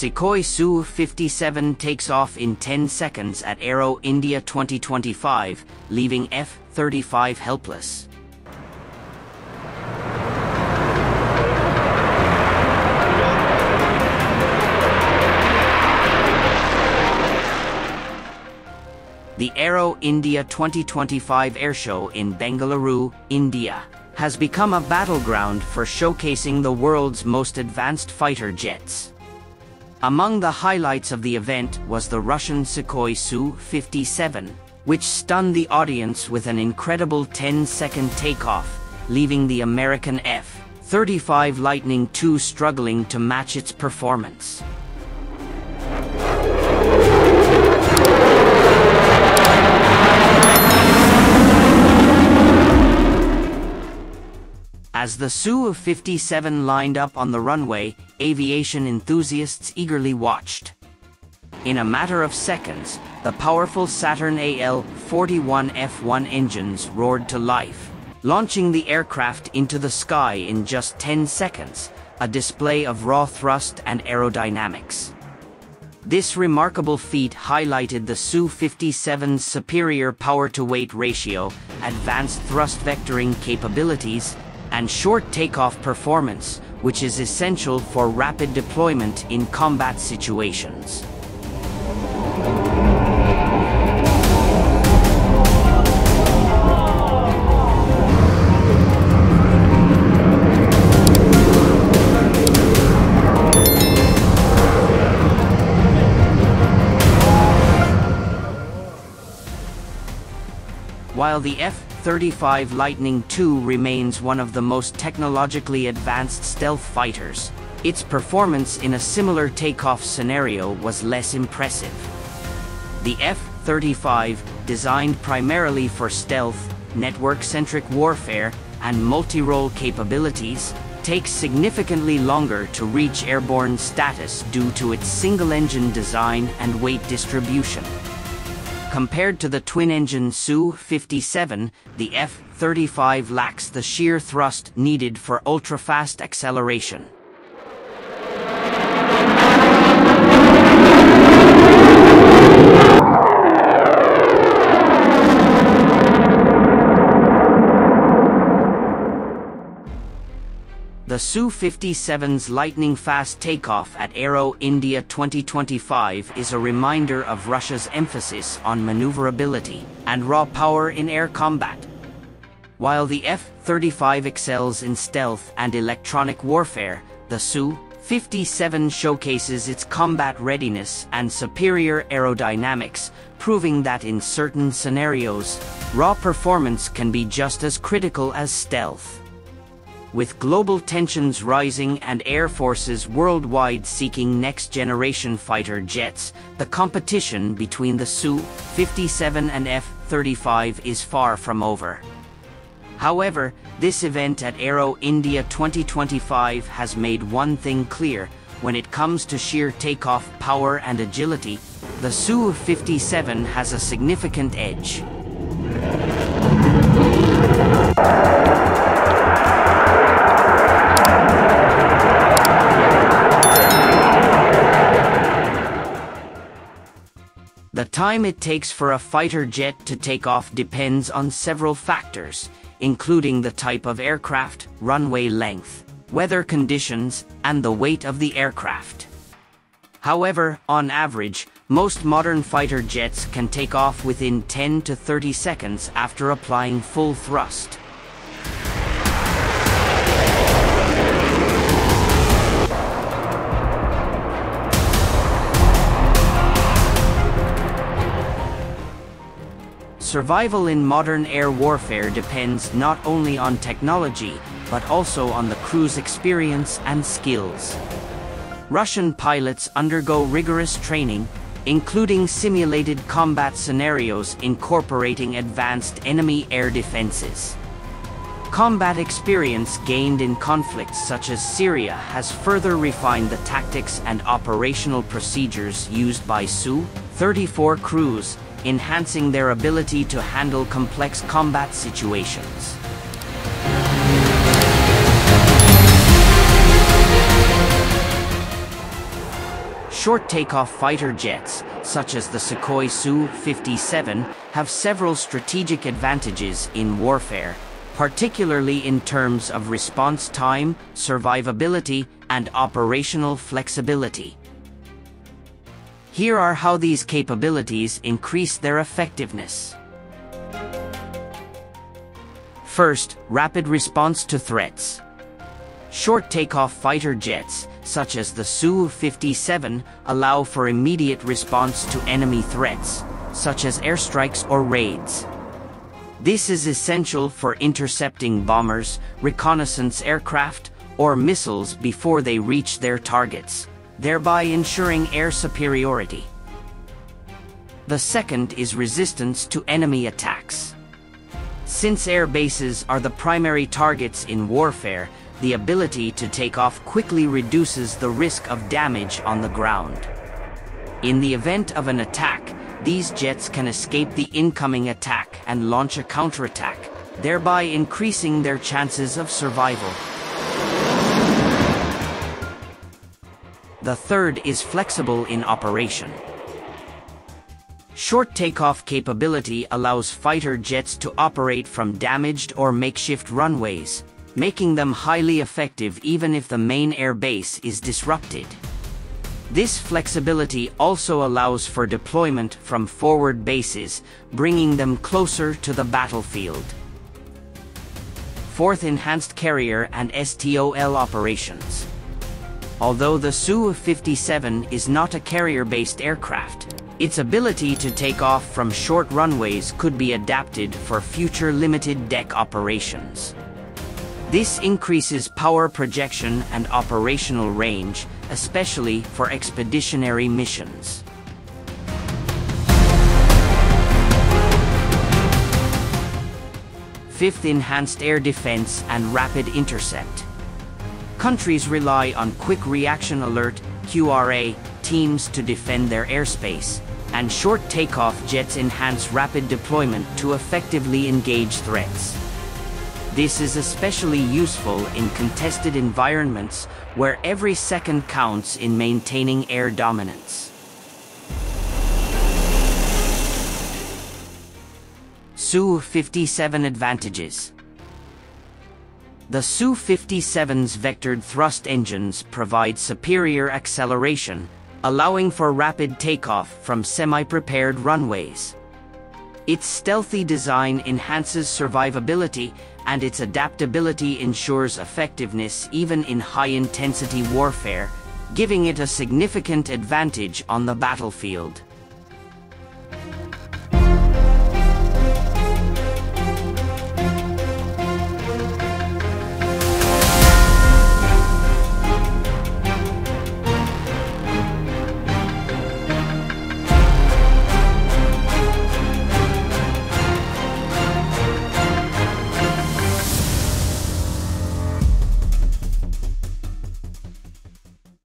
Sukhoi Su-57 takes off in 10 seconds at Aero India 2025, leaving F-35 helpless. The Aero India 2025 Airshow in Bengaluru, India, has become a battleground for showcasing the world's most advanced fighter jets. Among the highlights of the event was the Russian Sukhoi Su-57, which stunned the audience with an incredible 10-second takeoff, leaving the American F-35 Lightning II struggling to match its performance. As the Su-57 lined up on the runway, aviation enthusiasts eagerly watched. In a matter of seconds, the powerful Saturn AL-41 F1 engines roared to life, launching the aircraft into the sky in just 10 seconds, a display of raw thrust and aerodynamics. This remarkable feat highlighted the Su-57's superior power-to-weight ratio, advanced thrust vectoring capabilities, and short takeoff performance, which is essential for rapid deployment in combat situations. While the F 35 Lightning II remains one of the most technologically advanced stealth fighters. Its performance in a similar takeoff scenario was less impressive. The F-35, designed primarily for stealth, network-centric warfare, and multi-role capabilities, takes significantly longer to reach airborne status due to its single-engine design and weight distribution. Compared to the twin-engine Su-57, the F-35 lacks the sheer thrust needed for ultra-fast acceleration. The Su-57's lightning-fast takeoff at Aero India 2025 is a reminder of Russia's emphasis on maneuverability and raw power in air combat. While the F-35 excels in stealth and electronic warfare, the Su-57 showcases its combat readiness and superior aerodynamics, proving that in certain scenarios, raw performance can be just as critical as stealth. With global tensions rising and air forces worldwide seeking next-generation fighter jets, the competition between the Su-57 and F-35 is far from over. However, this event at Aero India 2025 has made one thing clear, when it comes to sheer takeoff power and agility, the Su-57 has a significant edge. The time it takes for a fighter jet to take off depends on several factors, including the type of aircraft, runway length, weather conditions, and the weight of the aircraft. However, on average, most modern fighter jets can take off within 10 to 30 seconds after applying full thrust. Survival in modern air warfare depends not only on technology, but also on the crew's experience and skills. Russian pilots undergo rigorous training, including simulated combat scenarios incorporating advanced enemy air defenses. Combat experience gained in conflicts such as Syria has further refined the tactics and operational procedures used by Su-34 crews enhancing their ability to handle complex combat situations. Short takeoff fighter jets, such as the Sukhoi Su-57, have several strategic advantages in warfare, particularly in terms of response time, survivability, and operational flexibility. Here are how these capabilities increase their effectiveness. First, rapid response to threats. Short takeoff fighter jets, such as the Su-57, allow for immediate response to enemy threats, such as airstrikes or raids. This is essential for intercepting bombers, reconnaissance aircraft, or missiles before they reach their targets, thereby ensuring air superiority. The second is resistance to enemy attacks. Since air bases are the primary targets in warfare, the ability to take off quickly reduces the risk of damage on the ground. In the event of an attack, these jets can escape the incoming attack and launch a counterattack, thereby increasing their chances of survival. The third is flexible in operation. Short takeoff capability allows fighter jets to operate from damaged or makeshift runways, making them highly effective even if the main air base is disrupted. This flexibility also allows for deployment from forward bases, bringing them closer to the battlefield. Fourth Enhanced Carrier and STOL Operations Although the Su-57 is not a carrier-based aircraft, its ability to take off from short runways could be adapted for future limited deck operations. This increases power projection and operational range, especially for expeditionary missions. Fifth Enhanced Air Defense and Rapid Intercept. Countries rely on Quick Reaction Alert QRA teams to defend their airspace, and short takeoff jets enhance rapid deployment to effectively engage threats. This is especially useful in contested environments where every second counts in maintaining air dominance. Su-57 Advantages The Su-57's vectored thrust engines provide superior acceleration, allowing for rapid takeoff from semi-prepared runways. Its stealthy design enhances survivability and its adaptability ensures effectiveness even in high-intensity warfare, giving it a significant advantage on the battlefield.